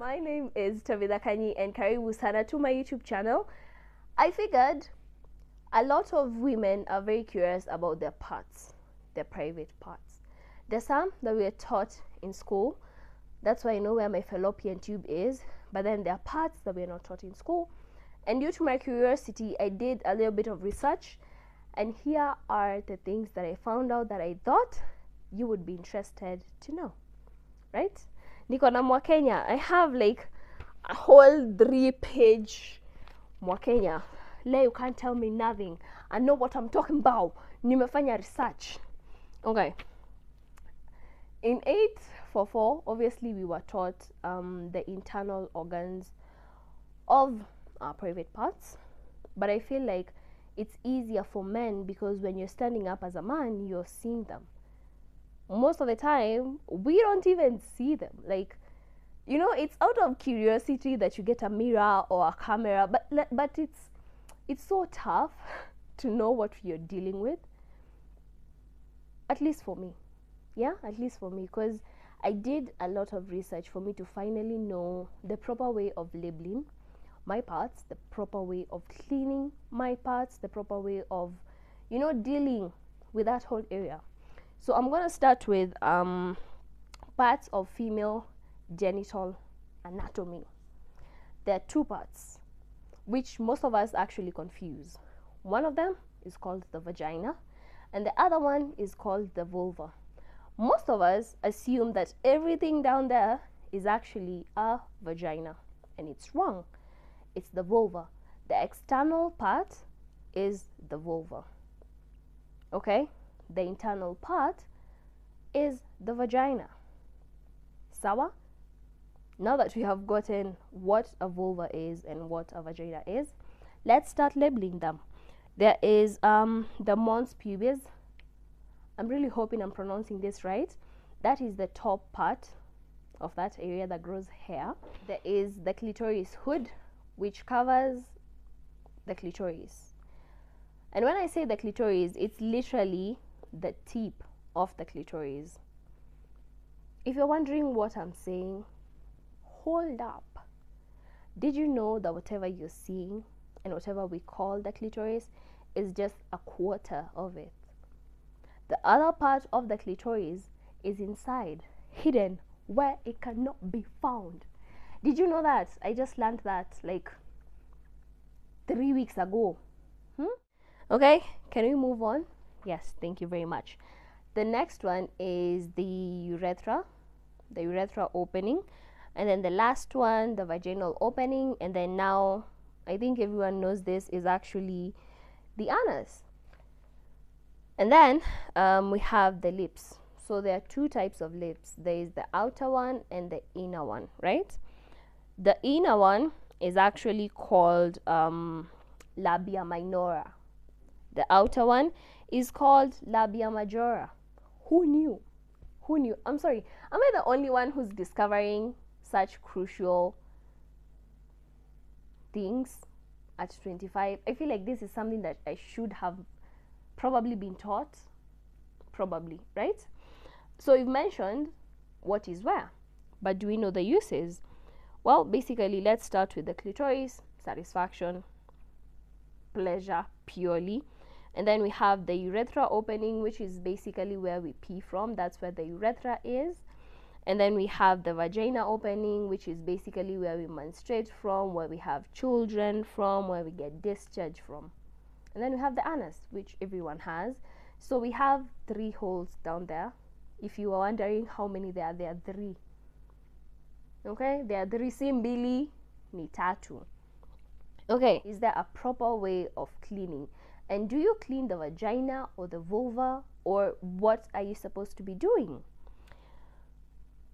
My name is Tabitha Kanyi and karibu sana to my YouTube channel. I figured a lot of women are very curious about their parts, their private parts. There's some that we are taught in school. That's why I know where my fallopian tube is. But then there are parts that we're not taught in school. And due to my curiosity, I did a little bit of research. And here are the things that I found out that I thought you would be interested to know. Right? Niko na Mwakenya. I have like a whole three page Mwakenya. le you can't tell me nothing. I know what I'm talking about. Nimefanya research. Okay. In 844, obviously we were taught um, the internal organs of our private parts. But I feel like it's easier for men because when you're standing up as a man, you're seeing them. Most of the time, we don't even see them. Like, you know, it's out of curiosity that you get a mirror or a camera, but but it's it's so tough to know what you're dealing with. At least for me, yeah, at least for me, because I did a lot of research for me to finally know the proper way of labeling my parts, the proper way of cleaning my parts, the proper way of, you know, dealing with that whole area. So I'm gonna start with um, parts of female genital anatomy. There are two parts, which most of us actually confuse. One of them is called the vagina, and the other one is called the vulva. Most of us assume that everything down there is actually a vagina, and it's wrong. It's the vulva. The external part is the vulva. Okay? The internal part is the vagina. Sawa? Now that we have gotten what a vulva is and what a vagina is, let's start labeling them. There is um, the mons pubis. I'm really hoping I'm pronouncing this right. That is the top part of that area that grows hair. There is the clitoris hood, which covers the clitoris. And when I say the clitoris, it's literally the tip of the clitoris. If you're wondering what I'm saying, hold up. Did you know that whatever you're seeing and whatever we call the clitoris is just a quarter of it? The other part of the clitoris is inside, hidden, where it cannot be found. Did you know that? I just learned that like three weeks ago. Hmm? Okay, can we move on? Yes, thank you very much. The next one is the urethra, the urethra opening, and then the last one, the vaginal opening, and then now I think everyone knows this is actually the anus. And then um, we have the lips. So there are two types of lips. There is the outer one and the inner one, right? The inner one is actually called um, labia minora. The outer one is called labia majora. Who knew? Who knew? I'm sorry. Am I the only one who's discovering such crucial things at 25? I feel like this is something that I should have probably been taught. Probably, right? So we've mentioned what is where, but do we know the uses? Well, basically, let's start with the clitoris, satisfaction, pleasure purely. And then we have the urethra opening, which is basically where we pee from. That's where the urethra is. And then we have the vagina opening, which is basically where we menstruate from, where we have children from, where we get discharge from. And then we have the anus, which everyone has. So we have three holes down there. If you are wondering how many there are, there are three. Okay, there are three simbili ni tatu. Okay, is there a proper way of cleaning? And do you clean the vagina or the vulva or what are you supposed to be doing?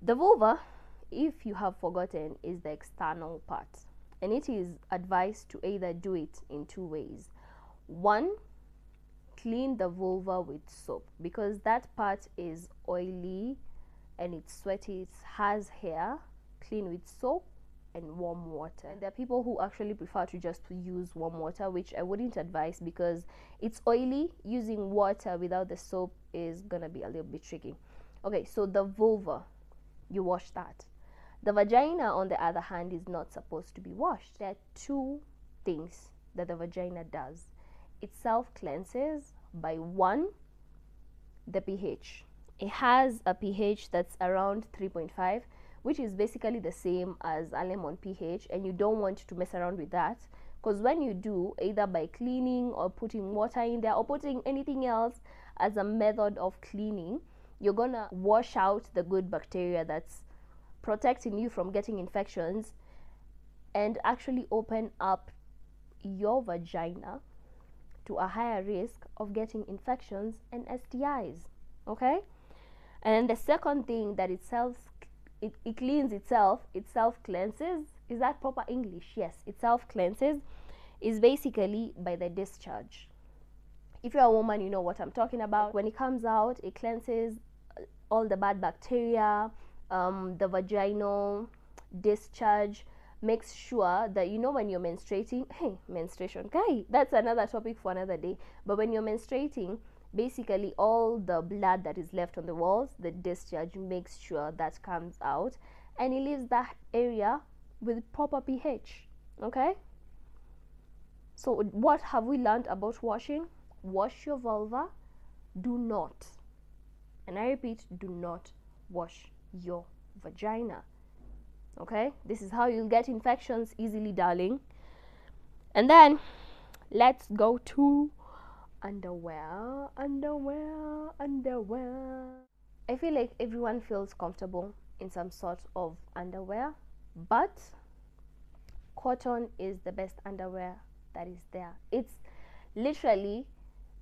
The vulva, if you have forgotten, is the external part. And it is advised to either do it in two ways. One, clean the vulva with soap because that part is oily and it's sweaty, it has hair. Clean with soap and warm water. And there are people who actually prefer to just use warm water, which I wouldn't advise because it's oily. Using water without the soap is gonna be a little bit tricky. Okay, so the vulva, you wash that. The vagina, on the other hand, is not supposed to be washed. There are two things that the vagina does it self cleanses by one, the pH. It has a pH that's around 3.5, which is basically the same as a lemon pH, and you don't want to mess around with that because when you do, either by cleaning or putting water in there or putting anything else as a method of cleaning, you're gonna wash out the good bacteria that's protecting you from getting infections and actually open up your vagina to a higher risk of getting infections and STIs. Okay? And the second thing that it itself it, it cleans itself, it self cleanses. Is that proper English? Yes, it self cleanses is basically by the discharge. If you're a woman, you know what I'm talking about. When it comes out, it cleanses all the bad bacteria, um, the vaginal discharge, makes sure that you know when you're menstruating, hey, menstruation, guy, that's another topic for another day. But when you're menstruating, basically all the blood that is left on the walls, the discharge makes sure that comes out and it leaves that area with proper pH. Okay? So, what have we learned about washing? Wash your vulva. Do not, and I repeat, do not wash your vagina. Okay, this is how you'll get infections easily, darling. And then let's go to underwear, underwear, underwear. I feel like everyone feels comfortable in some sort of underwear, but cotton is the best underwear that is there. It's literally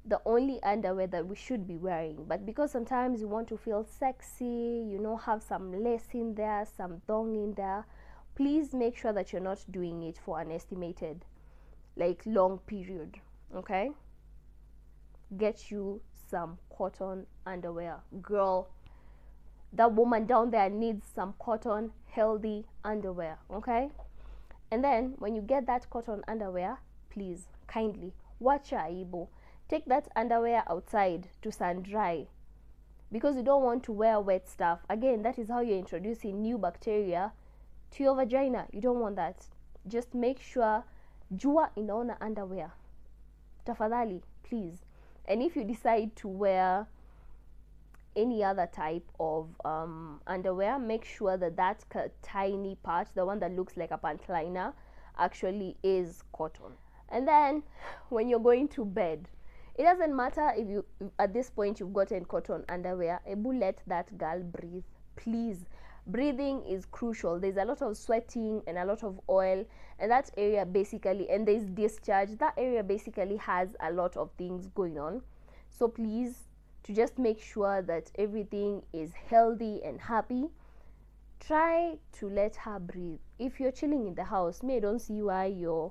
the only underwear that we should be wearing. But because sometimes you want to feel sexy, you know, have some lace in there, some thong in there, please make sure that you're not doing it for an estimated like long period. Okay? Get you some cotton underwear. Girl, that woman down there needs some cotton healthy underwear. Okay? And then when you get that cotton underwear, please kindly watch your aibu take that underwear outside to sun dry because you don't want to wear wet stuff again that is how you're introducing new bacteria to your vagina you don't want that just make sure jua inaona underwear tafadhali please and if you decide to wear any other type of um, underwear make sure that that tiny part the one that looks like a pant liner actually is cotton. And then when you're going to bed it doesn't matter if you at this point you've gotten cotton underwear able let that girl breathe please breathing is crucial there's a lot of sweating and a lot of oil and that area basically and there's discharge that area basically has a lot of things going on so please to just make sure that everything is healthy and happy try to let her breathe if you're chilling in the house may don't see why you're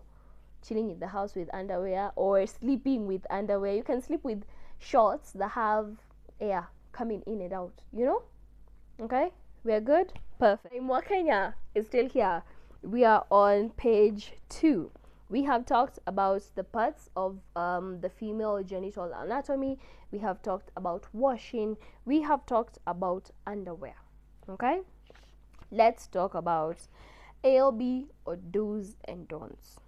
chilling in the house with underwear or sleeping with underwear. You can sleep with shorts that have air coming in and out, you know? Okay? We're good? Perfect. Mwakenya is still here. We are on page two. We have talked about the parts of um, the female genital anatomy. We have talked about washing. We have talked about underwear. Okay? Let's talk about ALB or do's and don'ts.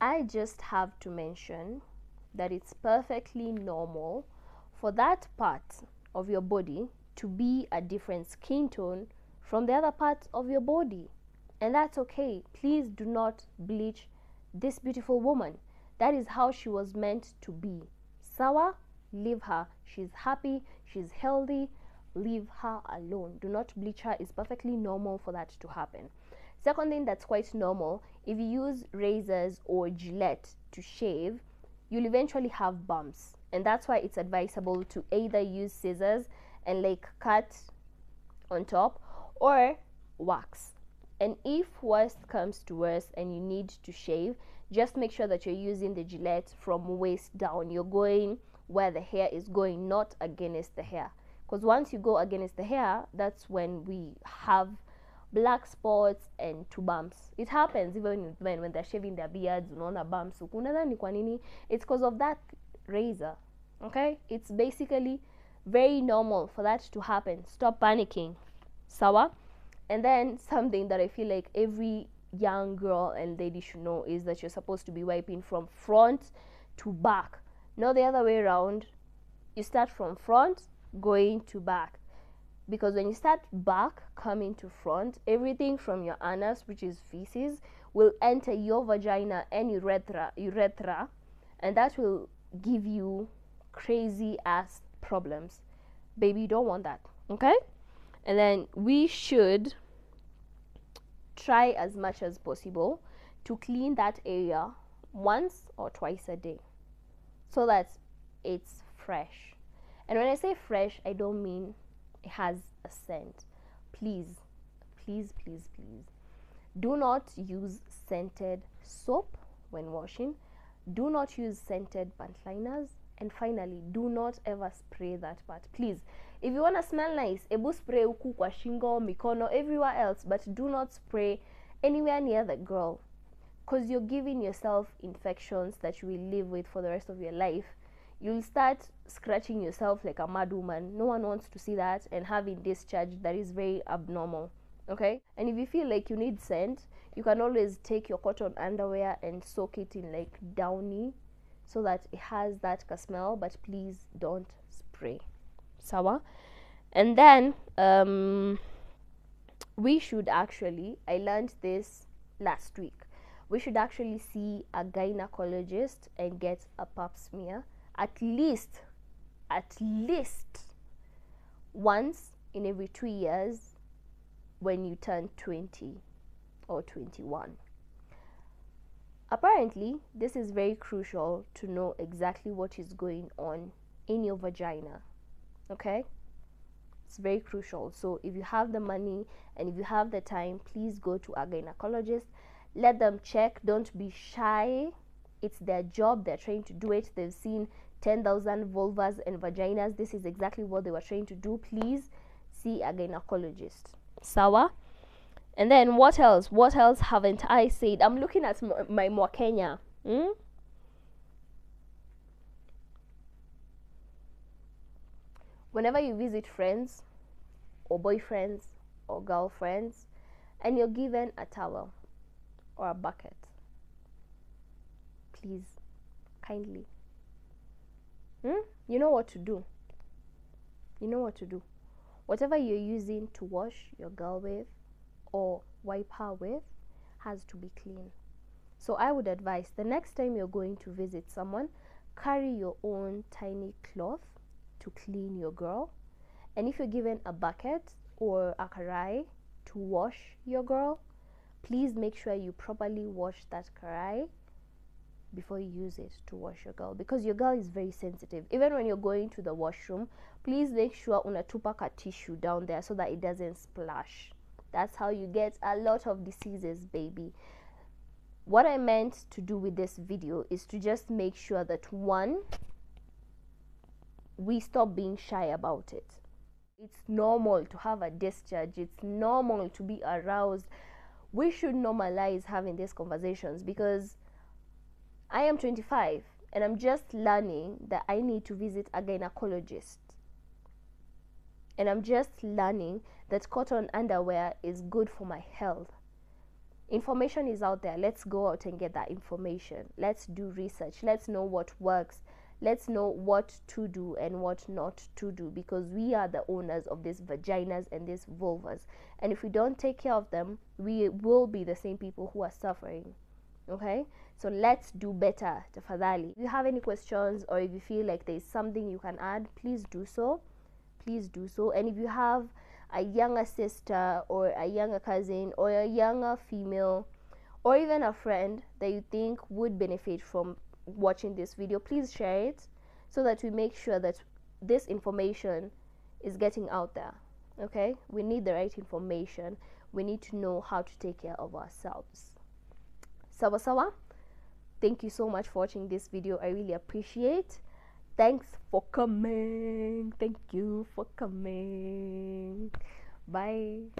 I just have to mention that it's perfectly normal for that part of your body to be a different skin tone from the other parts of your body. And that's okay. Please do not bleach this beautiful woman. That is how she was meant to be. Sawa, leave her. She's happy, she's healthy. Leave her alone. Do not bleach her. It's perfectly normal for that to happen. Second thing that's quite normal, if you use razors or Gillette to shave, you'll eventually have bumps. And that's why it's advisable to either use scissors and like cut on top or wax. And if worst comes to worst and you need to shave, just make sure that you're using the Gillette from waist down. You're going where the hair is going, not against the hair. Because once you go against the hair, that's when we have black spots and two bumps it happens even with men when they're shaving their beards unaona bumps unadhani kwa nini it's because of that razor okay it's basically very normal for that to happen. Stop panicking. Sawa? And then something that i feel like every young girl and lady should know is that you're supposed to be wiping from front to back not the other way around. You start from front going to back. Because when you start back coming to front everything from your anus which is feces will enter your vagina and urethra urethra and that will give you crazy ass problems. Baby you don't want that okay? And then we should try as much as possible to clean that area once or twice a day so that it's fresh. And when i say fresh i don't mean it has a scent. Please please please please. Do not use scented soap when washing. Do not use scented pant liners and finally do not ever spray that part. Please if you want to smell nice ebu spray huku kwa shingo mikono everywhere else but do not spray anywhere near the girl. Because you're giving yourself infections that you will live with for the rest of your life. You'll start scratching yourself like a mad woman. No one wants to see that and having discharge that is very abnormal okay? And if you feel like you need scent you can always take your cotton underwear and soak it in like downy so that it has that smell but please don't spray. Sawa? And then um, we should actually i learned this last week. We should actually see a gynecologist and get a pap smear at least at least once in every two years when you turn 20 or 21 apparently this is very crucial to know exactly what is going on in your vagina okay? It's very crucial. So if you have the money and if you have the time please go to a gynecologist. Let them check. Don't be shy. It's their job. They're trying to do it. They've seen 10,000 vulvas and vaginas. This is exactly what they were trying to do. Please see a gynecologist. Sawa and then what else? What else haven't i said? I'm looking at my mwakenya hmm? whenever you visit friends or boyfriends or girlfriends and you're given a towel or a bucket please kindly. Hmm? you know what to do. You know what to do. Whatever you're using to wash your girl with or wipe her with has to be clean. So i would advise the next time you're going to visit someone carry your own tiny cloth to clean your girl. And if you're given a bucket or a karai to wash your girl, please make sure you properly wash that karai before you use it to wash your girl because your girl is very sensitive. Even when you're going to the washroom please make sure unatupa a tissue down there so that it doesn't splash that's how you get a lot of diseases baby what i meant to do with this video is to just make sure that one we stop being shy about it. It's normal to have a discharge, it's normal to be aroused. We should normalize having these conversations because I am 25 and I'm just learning that I need to visit a gynecologist. And I'm just learning that cotton underwear is good for my health. Information is out there. Let's go out and get that information. Let's do research. Let's know what works let's know what to do and what not to do because we are the owners of these vaginas and these vulvas and if we don't take care of them we will be the same people who are suffering okay so let's do better tafadhali if you have any questions or if you feel like there's something you can add please do so please do so and if you have a younger sister or a younger cousin or a younger female or even a friend that you think would benefit from watching this video please share it so that we make sure that this information is getting out there okay? We need the right information. We need to know how to take care of ourselves. Sawa sawa. Thank you so much for watching this video. I really appreciate thanks for coming. Thank you for coming. Bye